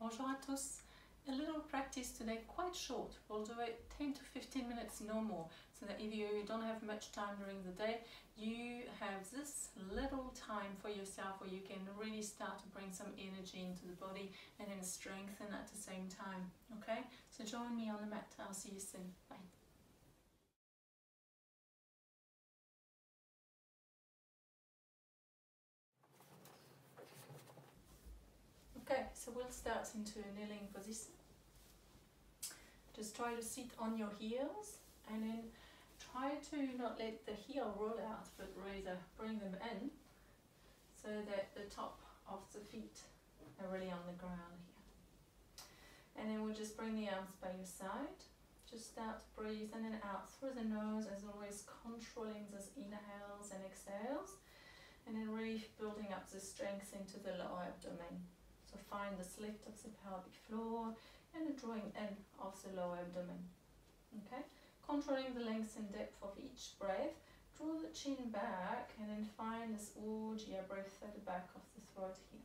Bonjour à tous. A little practice today, quite short. We'll do it 10 to 15 minutes, no more. So that if you don't have much time during the day, you have this little time for yourself where you can really start to bring some energy into the body and then strengthen at the same time. Okay? So join me on the mat. I'll see you soon. Bye. Okay, so we'll start into a kneeling position. Just try to sit on your heels and then try to not let the heel roll out but rather bring them in so that the top of the feet are really on the ground here. And then we'll just bring the arms by your side. Just start to breathe in and out through the nose as always controlling those inhales and exhales and then really building up the strength into the lower abdomen. So find the lift of the pelvic floor and the drawing in of the lower abdomen. Okay, controlling the length and depth of each breath. Draw the chin back and then find this Ujjayi breath at the back of the throat here.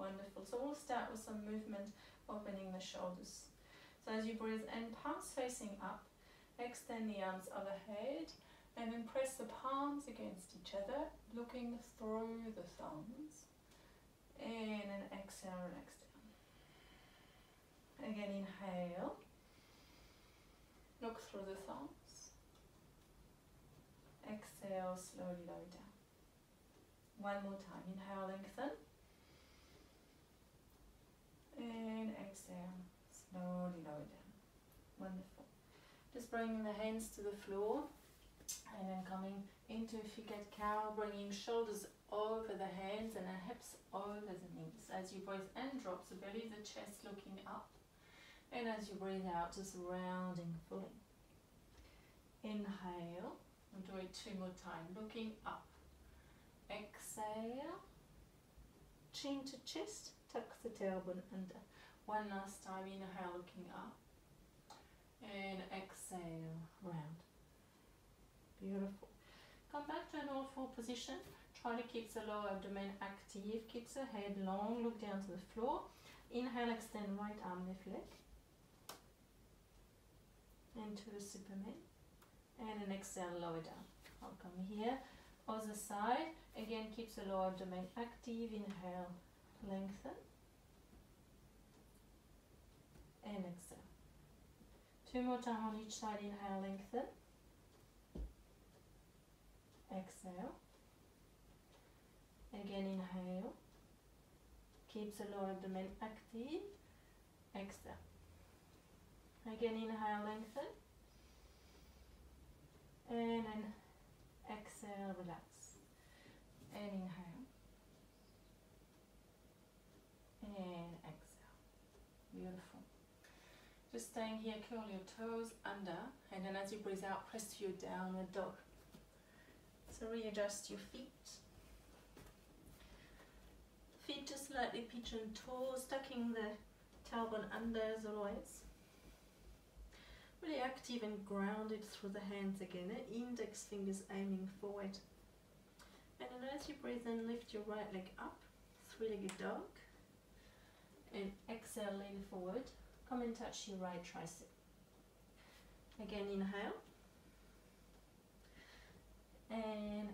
Wonderful. So we'll start with some movement, opening the shoulders. So as you breathe in, palms facing up, extend the arms overhead and then press the palms against each other, looking through the thumbs. And exhale, relax down. Again, inhale. Look through the thumbs. Exhale, slowly lower down. One more time. Inhale, lengthen. And exhale, slowly lower down. Wonderful. Just bringing the hands to the floor and then coming into for cat cow, bringing shoulders over the hands and the hips over the knees. As you breathe in, drop the belly, the chest looking up. And as you breathe out, just rounding fully. Inhale, and do it two more times, looking up. Exhale, chin to chest, tuck the tailbone under. One last time, inhale, looking up. And exhale, round. Beautiful. Come back to an all four position. Try to keep the lower abdomen active. Keep the head long. Look down to the floor. Inhale, extend right arm, left leg. Into the Superman. And then exhale, lower down. I'll come here. Other side. Again, keep the lower abdomen active. Inhale, lengthen. And exhale. Two more times on each side. Inhale, lengthen exhale again inhale. Keep the lower abdomen active. Exhale. Again inhale lengthen. And then exhale relax. And inhale. And exhale. Beautiful. Just staying here curl your toes under and then as you breathe out press your downward dog. So readjust your feet. Feet just slightly pigeon toes, tucking the tailbone under as always. Really active and grounded through the hands again. Eh? Index fingers aiming forward. And then as you breathe in, lift your right leg up, three-legged dog. And exhale, lean forward. Come and touch your right tricep. Again, inhale and.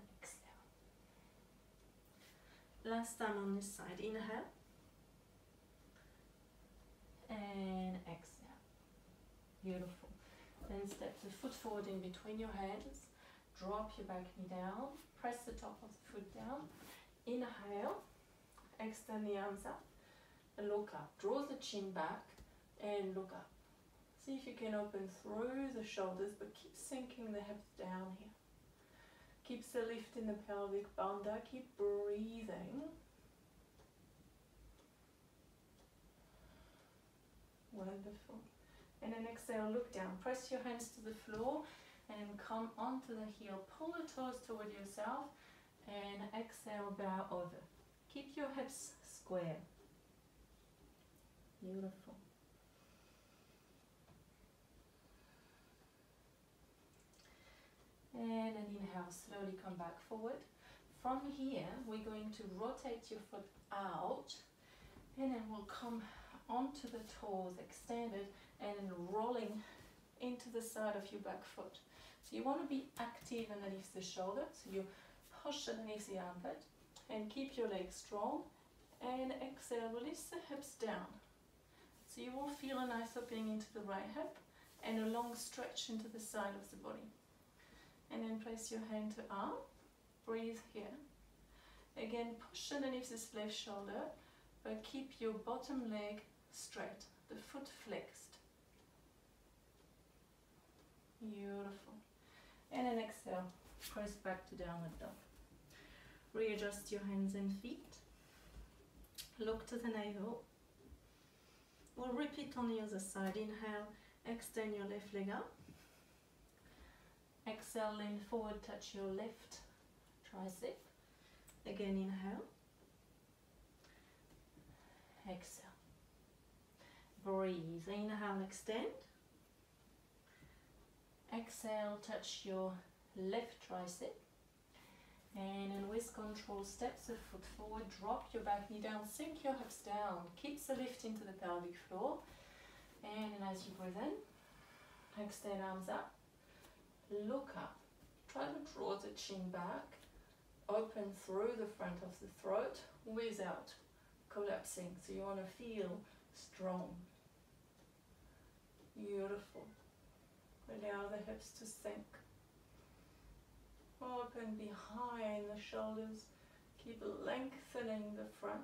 Last time on this side, inhale and exhale. Beautiful. Then step the foot forward in between your hands. Drop your back knee down. Press the top of the foot down. Inhale. Extend the arms up. And look up. Draw the chin back and look up. See if you can open through the shoulders, but keep sinking the hips down here. Keeps the lift in the pelvic bandha. Keep breathing. Wonderful. And then exhale, look down. Press your hands to the floor and come onto the heel. Pull the toes toward yourself and exhale, bow over. Keep your hips square. Beautiful. And then inhale, slowly come back forward. From here, we're going to rotate your foot out and then we'll come onto the toes, extended, and then rolling into the side of your back foot. So you want to be active underneath the shoulder. So you push underneath the armpit and keep your legs strong. And exhale, release the hips down. So you will feel a nice opening into the right hip and a long stretch into the side of the body. And then place your hand to arm. Breathe here. Again, push underneath this left shoulder, but keep your bottom leg straight, the foot flexed. Beautiful. And then exhale, press back to downward dog. Readjust your hands and feet. Look to the navel. We'll repeat on the other side. Inhale, extend your left leg up. Exhale, lean forward, touch your left tricep. Again, inhale. Exhale. Breathe. Inhale, extend. Exhale, touch your left tricep. And with control, step the foot forward, drop your back knee down, sink your hips down, keep the lift into the pelvic floor. And as you breathe in, extend arms up, look up, try to draw the chin back, open through the front of the throat without collapsing. So you want to feel strong. Beautiful. Allow the hips to sink. Open behind the shoulders. Keep lengthening the front.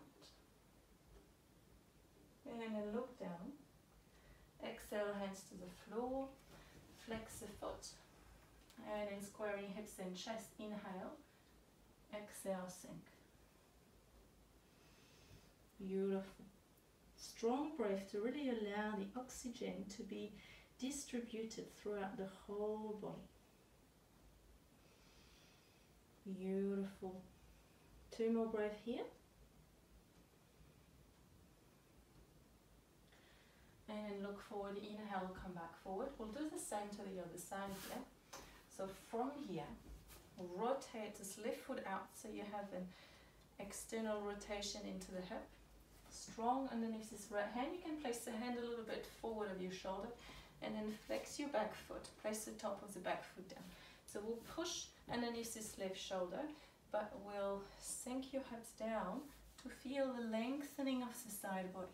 And then look down. Exhale, hands to the floor. Flex the foot. And then squaring hips and chest. Inhale. Exhale, sink. Beautiful. Strong breath to really allow the oxygen to be distributed throughout the whole body. Beautiful. Two more breath here. And then look forward, inhale, come back forward. We'll do the same to the other side here. So from here, rotate this left foot out so you have an external rotation into the hip. Strong underneath this right hand. You can place the hand a little bit forward of your shoulder and then flex your back foot. Place the top of the back foot down. So we'll push underneath this left shoulder, but we'll sink your hips down to feel the lengthening of the side body.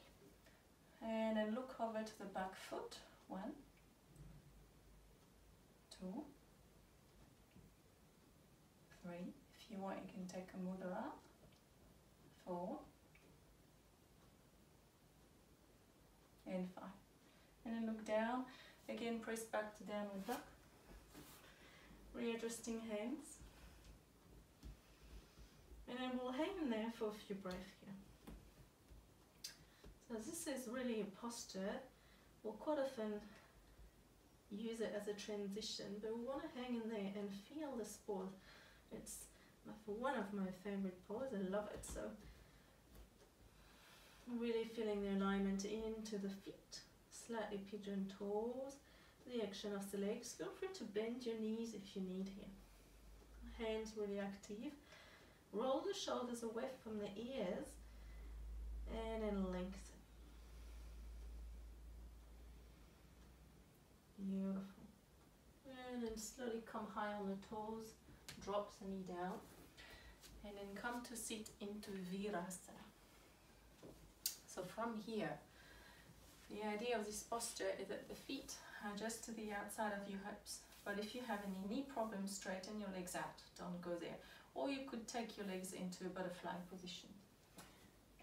And then look over to the back foot. One, two, three. If you want, you can take a mother up. Four. And five. And then look down. Again, press back to downward dog. Readjusting hands. And then we'll hang in there for a few breaths here. So this is really a posture. We'll quite often use it as a transition, but we want to hang in there and feel the pose. It's one of my favorite poses. I love it. So really feeling the alignment into the feet, slightly pigeon toes, the action of the legs. Feel free to bend your knees if you need here. Hands really active. Roll the shoulders away from the ears and then lengthen. Beautiful. And then slowly come high on the toes, drop the knee down, and then come to sit into Virasana. So from here, the idea of this posture is that the feet are just to the outside of your hips. But if you have any knee problems, straighten your legs out, don't go there. Or you could take your legs into a butterfly position.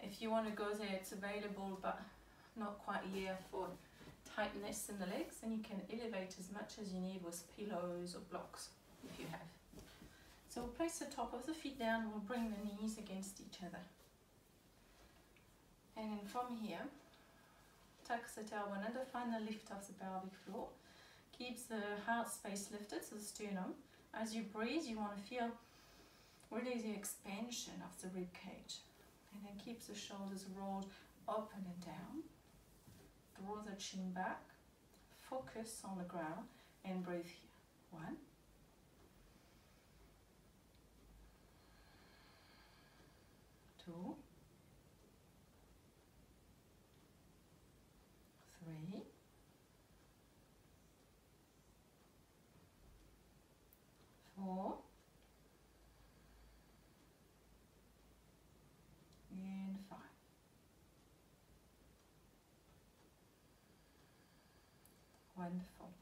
If you want to go there, it's available, but not quite here for tightness in the legs, and you can elevate as much as you need with pillows or blocks if you have. So place the top of the feet down, we'll bring the knees against each other. And then from here, tuck the tailbone under, find the lift of the pelvic floor. Keeps the heart space lifted, so the sternum. As you breathe, you want to feel really the expansion of the rib cage. And then keep the shoulders rolled open and down. Draw the chin back. Focus on the ground and breathe here. One. Two. Wonderful.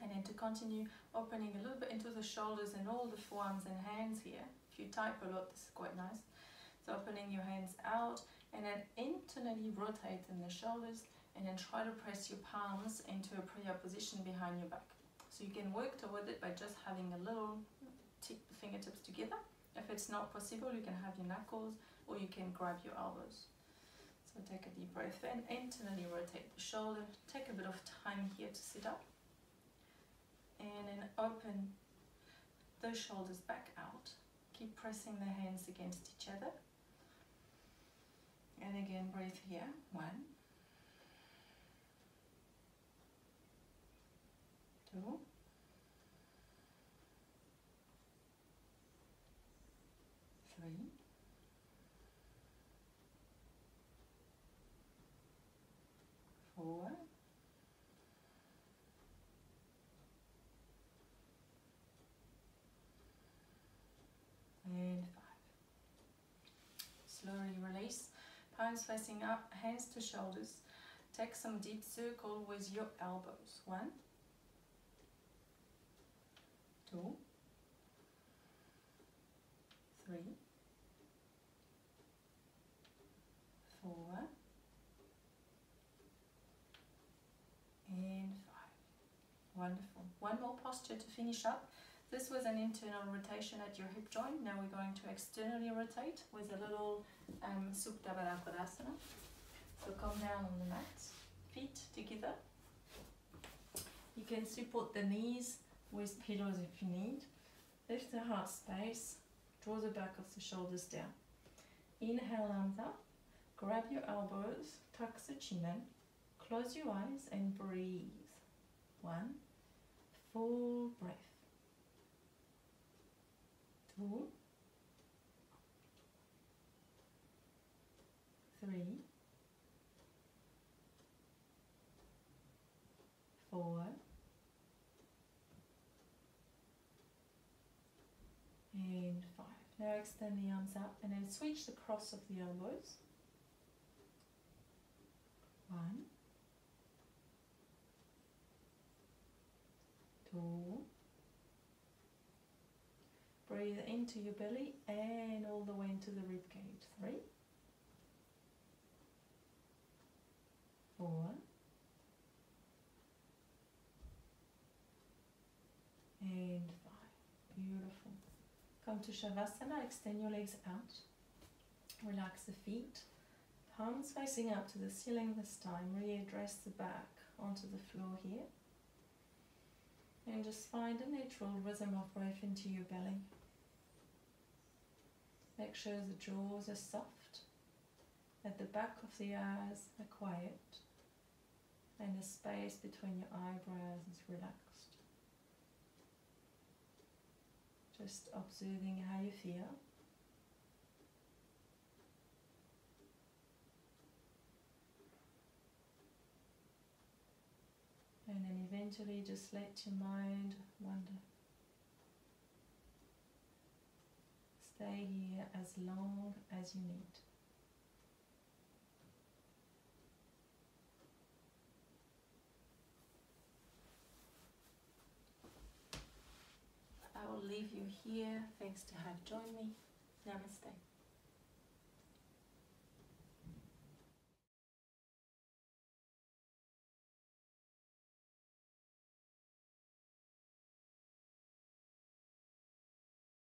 And then to continue opening a little bit into the shoulders and all the forearms and hands here. If you type a lot, this is quite nice. So opening your hands out and then internally rotate in the shoulders and then try to press your palms into a prayer position behind your back. So you can work toward it by just having a little tip the fingertips together. If it's not possible, you can have your knuckles or you can grab your elbows. So take a deep breath in, internally rotate the shoulder, take a bit of time here to sit up and then open those shoulders back out. Keep pressing the hands against each other. And again, breathe here. One, two, three, four, and five. Slowly release, palms facing up, hands to shoulders. Take some deep circle with your elbows. One, two, three, four, and five. Wonderful. One more posture to finish up. This was an internal rotation at your hip joint. Now we're going to externally rotate with a little um, Supta Baddha So come down on the mat, feet together. You can support the knees with pillows if you need. Lift the heart space, draw the back of the shoulders down. Inhale, arms up. Grab your elbows, tuck the chin in, close your eyes and breathe. One, full breath. Two, three, four, and five. Now extend the arms up and then switch the cross of the elbows. One, two, breathe into your belly and all the way into the rib cage. Three, four, and five. Beautiful. Come to Shavasana, extend your legs out. Relax the feet. Palms facing up to the ceiling this time. Readdress the back onto the floor here. And just find a natural rhythm of breath into your belly. Make sure the jaws are soft, that the back of the eyes are quiet, and the space between your eyebrows is relaxed. Just observing how you feel. And then eventually just let your mind wander. Stay here as long as you need. I will leave you here. Thanks to have joined me. Namaste.